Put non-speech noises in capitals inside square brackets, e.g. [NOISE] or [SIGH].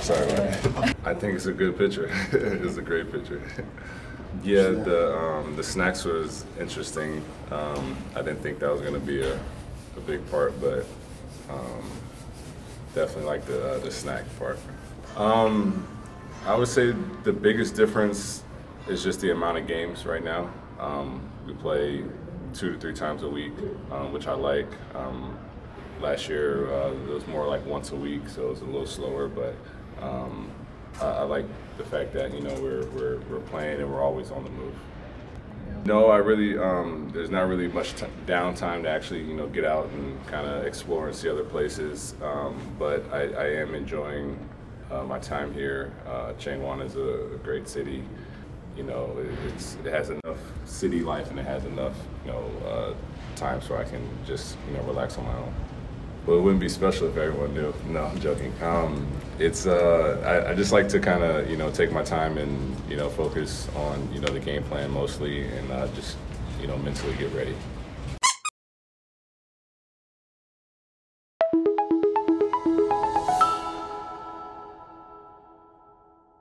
sorry. Man. I think it's a good picture. [LAUGHS] it's a great picture. Yeah, the um, the snacks was interesting. Um, I didn't think that was going to be a, a big part, but um, definitely like the uh, the snack part. Um, I would say the biggest difference is just the amount of games right now. Um, we play two to three times a week, um, which I like. Um, last year uh, it was more like once a week, so it was a little slower, but um, I, I, like the fact that you know we're, we're, we're playing and we're always on the move. No, I really um, there's not really much downtime to actually you know get out and kind of explore and see other places, um, but I, I, am enjoying uh, my time here. Uh, Changwon is a, a great city you know, it, it has enough city life and it has enough, you know, uh, times where I can just, you know, relax on my own. Well, it wouldn't be special if everyone knew. No, I'm joking. Um, it's uh, I, I, just like to kind of you know take my time and you know focus on you know the game plan mostly and uh, just you know mentally get ready.